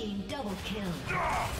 team double kill.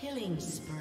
Killing spree.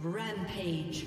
Rampage.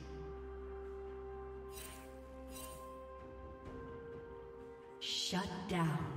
Down.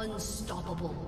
Unstoppable.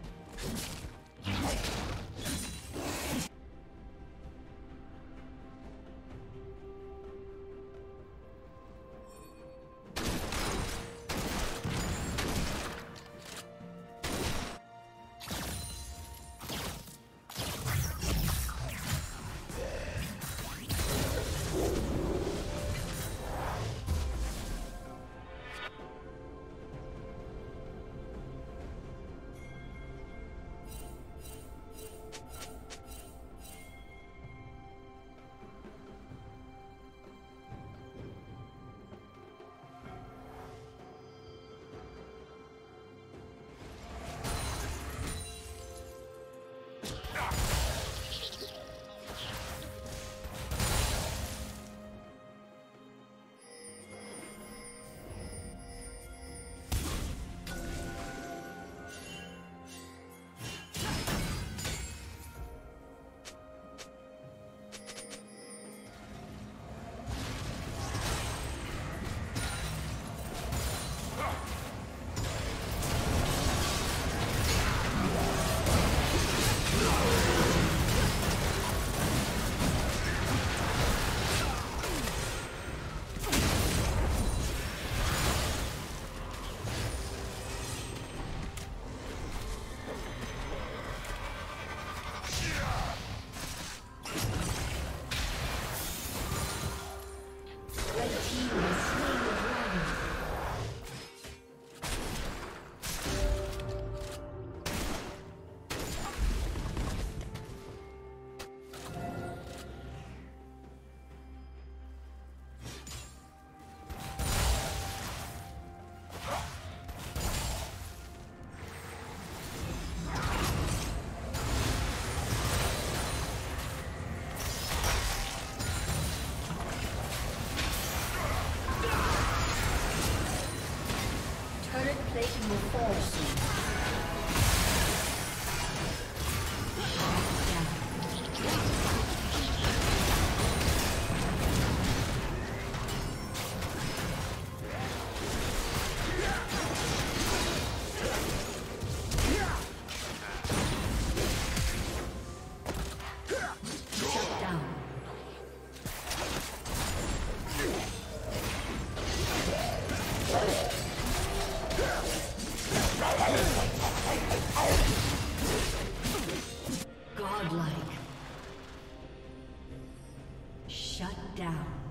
Will fall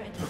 started